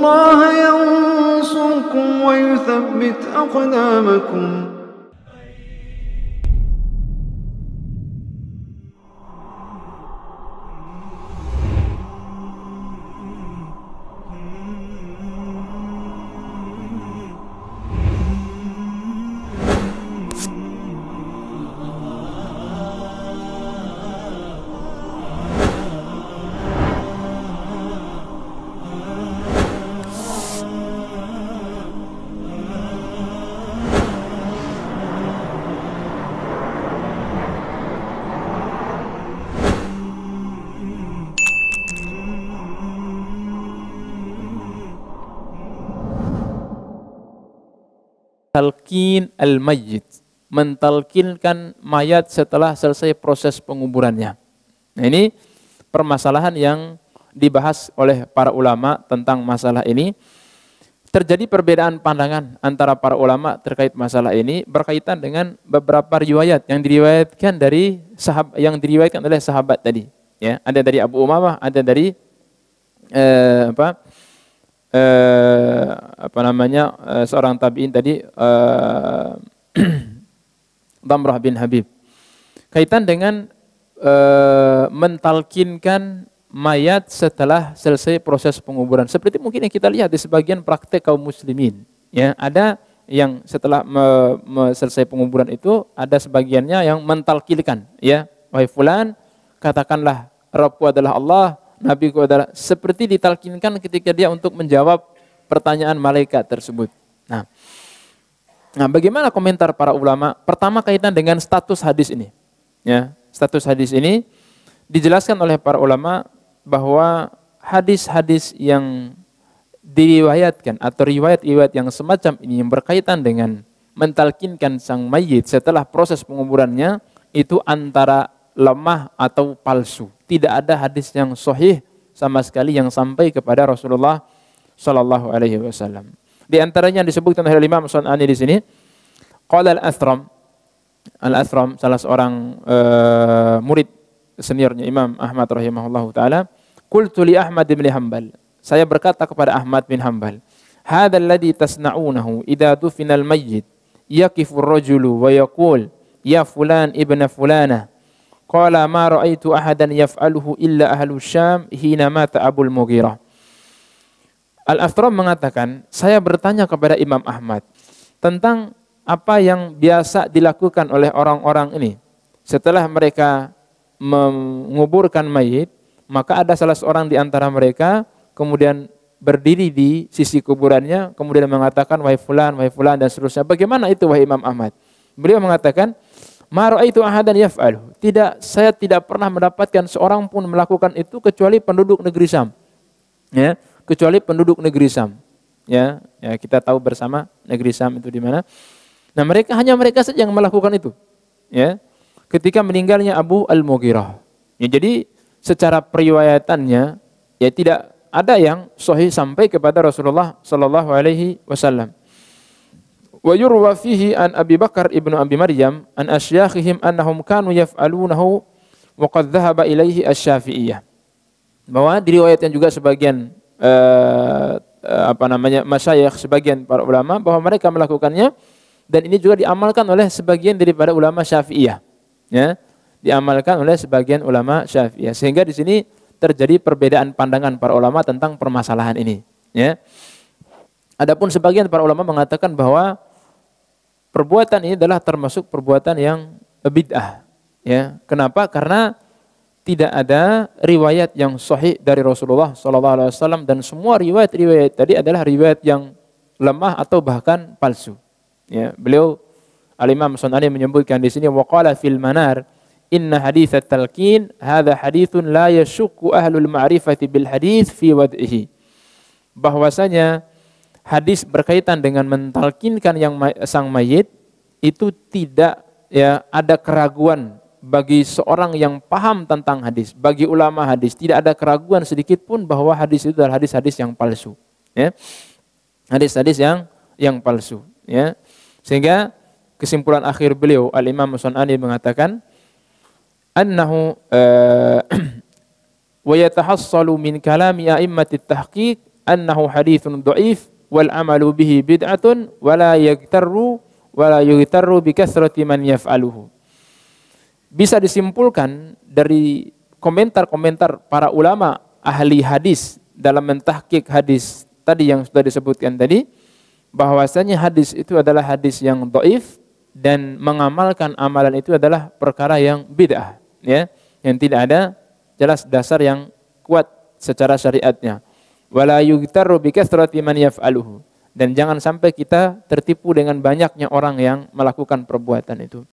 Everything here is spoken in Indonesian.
الله ينصركم ويثبت أقدامكم. Talqin al-mayyit, mentalkinkan mayat setelah selesai proses penguburannya. Nah, ini permasalahan yang dibahas oleh para ulama tentang masalah ini. Terjadi perbedaan pandangan antara para ulama terkait masalah ini berkaitan dengan beberapa riwayat yang diriwayatkan dari sahab yang diriwayatkan oleh sahabat tadi. Ya, ada dari Abu Umamah, ada dari eh, apa? Eh, apa namanya eh, seorang tabiin tadi eh, Damrah bin Habib. Kaitan dengan eh, mentalkinkan mayat setelah selesai proses penguburan. Seperti mungkin yang kita lihat di sebagian praktek kaum muslimin. Ya, ada yang setelah me, me, selesai penguburan itu ada sebagiannya yang mentalkilkan, ya, wahai fulan, katakanlah Rabbku adalah Allah, Nabi adalah seperti ditalkinkan ketika dia untuk menjawab pertanyaan malaikat tersebut. Nah, nah bagaimana komentar para ulama? Pertama kaitan dengan status hadis ini. Ya, status hadis ini dijelaskan oleh para ulama bahwa hadis-hadis yang diriwayatkan atau riwayat-riwayat yang semacam ini yang berkaitan dengan mentalkinkan sang mayit setelah proses penguburannya itu antara lemah atau palsu. Tidak ada hadis yang sahih sama sekali yang sampai kepada Rasulullah sallallahu alaihi wasallam. Di antaranya disebutkan oleh Imam Sunani di sini, qala al-Athram Al-Athram salah seorang uh, murid seniornya Imam Ahmad rahimahullahu taala, qultu li Ahmad bin Hanbal. Saya berkata kepada Ahmad bin Hanbal, "Hadza alladhi tasna'unahu idza dufina al-mayyit yaqifu ar-rajulu wa yaqul ya fulan fulana Qala ma ra'aitu ahadan yaf'aluhu illa ahlu Syam hina mata Abul Mughirah. Al-Athram mengatakan, saya bertanya kepada Imam Ahmad tentang apa yang biasa dilakukan oleh orang-orang ini. Setelah mereka menguburkan mayit, maka ada salah seorang di antara mereka kemudian berdiri di sisi kuburannya, kemudian mengatakan, wahai fulan, wahai fulan, dan seterusnya. Bagaimana itu, wahai Imam Ahmad? Beliau mengatakan, itu ahadan yaf'al. Tidak saya tidak pernah mendapatkan seorang pun melakukan itu kecuali penduduk negeri Sam. Ya, kecuali penduduk negeri Sam. Ya, ya kita tahu bersama negeri Sam itu di mana. Nah, mereka hanya mereka saja yang melakukan itu. Ya. Ketika meninggalnya Abu Al-Mughirah. Ya, jadi secara periwayatannya ya tidak ada yang sahih sampai kepada Rasulullah sallallahu alaihi wasallam. Wa yurwa fihi an Abi Bakar ibnu Abi Maryam an asyakhihim annahum kanu yaf'alunahu wa qad dhahaba ilaihi asy-Syafi'iyah. Bahwa diriwayatkan juga sebagian uh, apa namanya masyayikh sebagian para ulama bahwa mereka melakukannya dan ini juga diamalkan oleh sebagian daripada ulama Syafi'iyah. Ya, diamalkan oleh sebagian ulama Syafi'iyah. Sehingga di sini terjadi perbedaan pandangan para ulama tentang permasalahan ini, ya. Adapun sebagian para ulama mengatakan bahwa perbuatan ini adalah termasuk perbuatan yang bid'ah. Ya, kenapa? Karena tidak ada riwayat yang sahih dari Rasulullah sallallahu alaihi wasallam dan semua riwayat-riwayat tadi adalah riwayat yang lemah atau bahkan palsu. Ya, beliau Al-Imam Sunani menyebutkan di sini waqala fil manar inna hadits at-talqin hadha haditsun la yashukku ahlul ma'rifati bil hadits fi wad'ihi. Bahwasanya hadis berkaitan dengan mentalkinkan yang sang mayit itu tidak ya ada keraguan bagi seorang yang paham tentang hadis, bagi ulama hadis tidak ada keraguan sedikit pun bahwa hadis itu adalah hadis-hadis yang palsu, ya. Hadis-hadis yang yang palsu, ya. Sehingga kesimpulan akhir beliau Al Imam Sunani mengatakan annahu uh, wa yatahassalu min kalami tahqiq annahu hadithun dhaif wal amalu bihi bid'atun wala yaghtarru wala yughtarru bi kathrati man yaf'aluhu. Bisa disimpulkan dari komentar-komentar para ulama ahli hadis dalam mentahkik hadis tadi yang sudah disebutkan tadi bahwasanya hadis itu adalah hadis yang dhaif dan mengamalkan amalan itu adalah perkara yang bid'ah ya yang tidak ada jelas dasar yang kuat secara syariatnya wala yughtaru bi man yaf'aluhu. Dan jangan sampai kita tertipu dengan banyaknya orang yang melakukan perbuatan itu